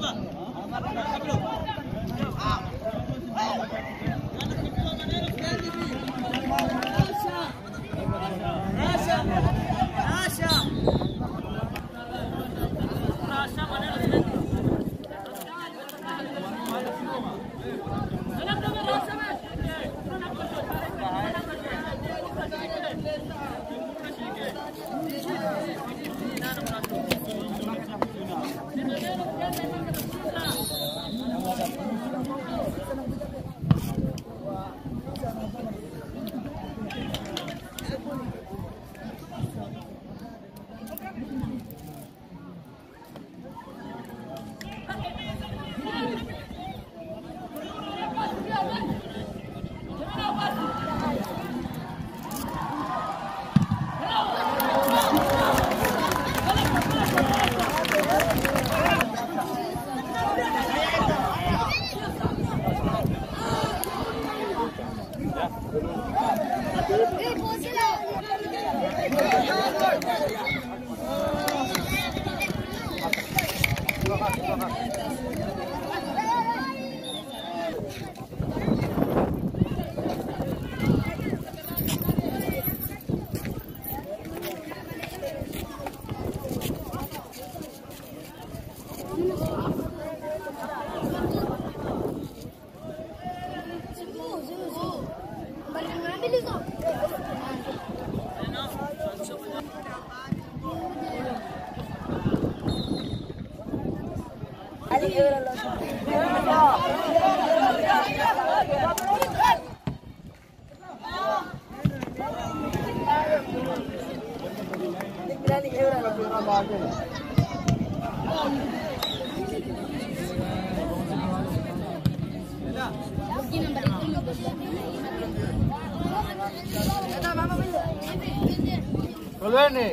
Baba. ¡Colene!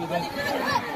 对。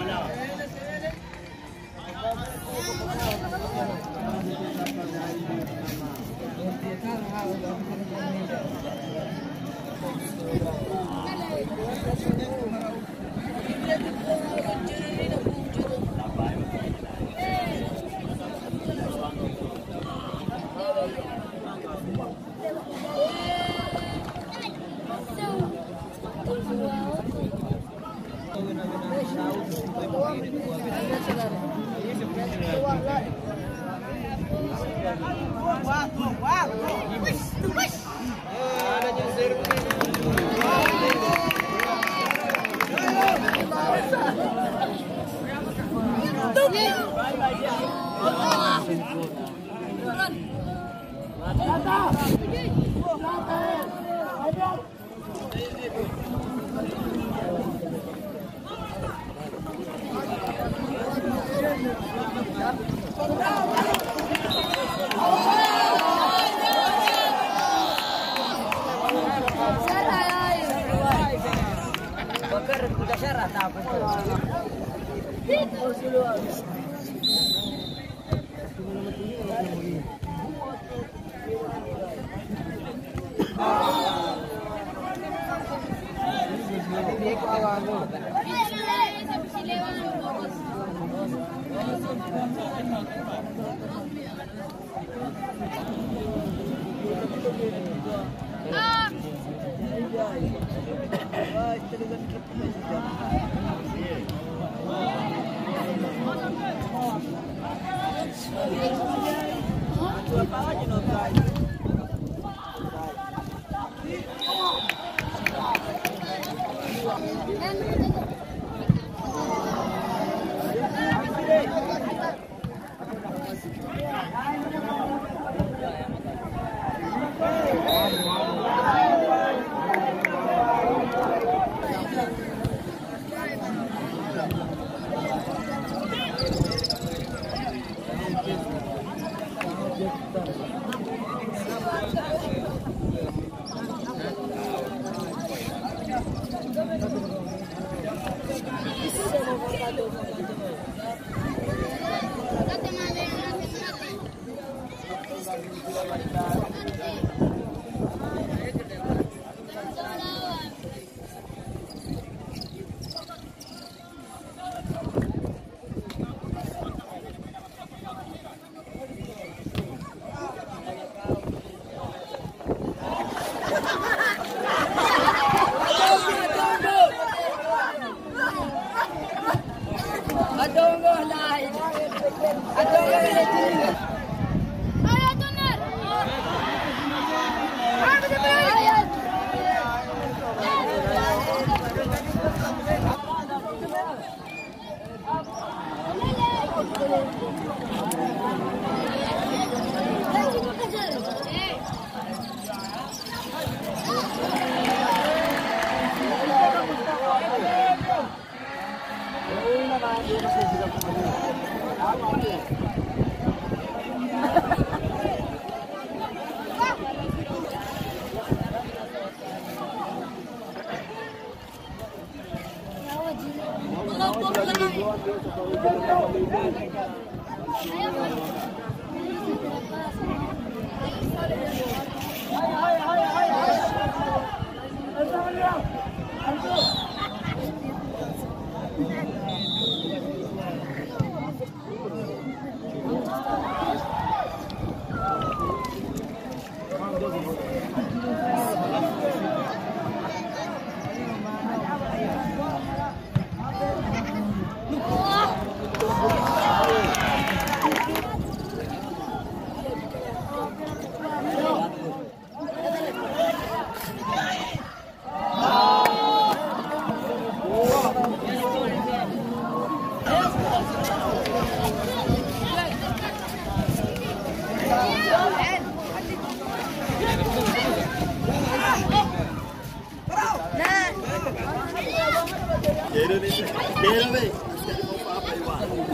Queira, vem. Queira, vem. Os caras vão papo aí, mano.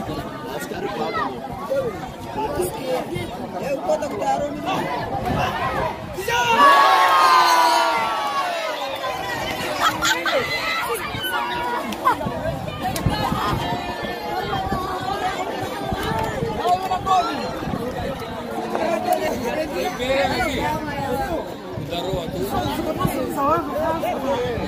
Os caras vão papo, amor. Eu vou dar cara, menino. Здорово, ты?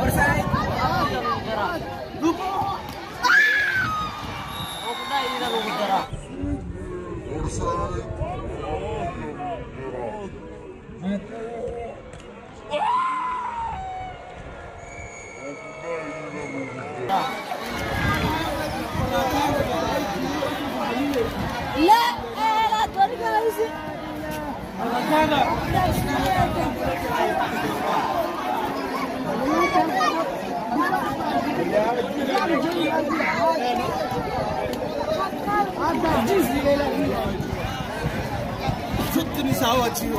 ورسائل sağlık. La la doğru kalesi. Avokado. Ya, Tutun is our tio.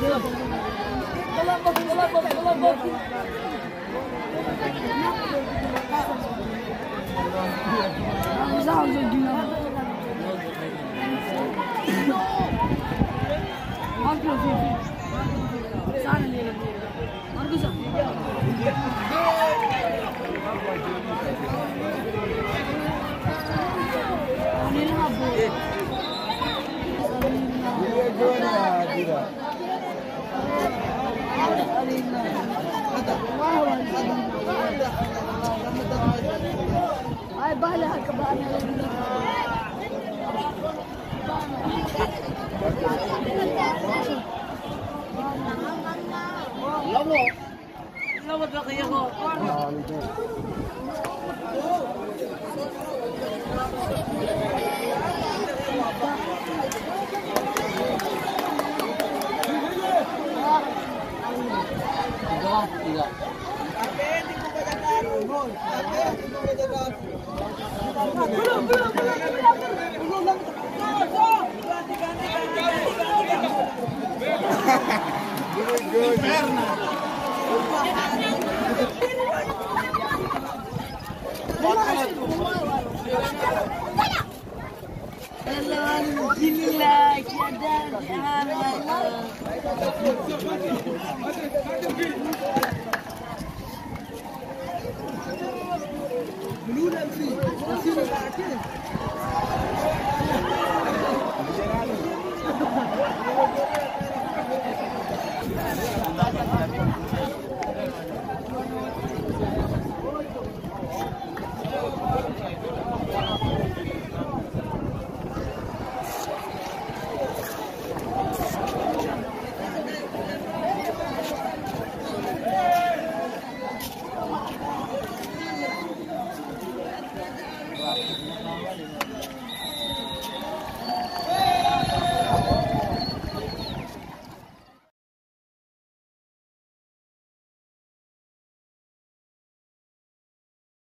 听到风。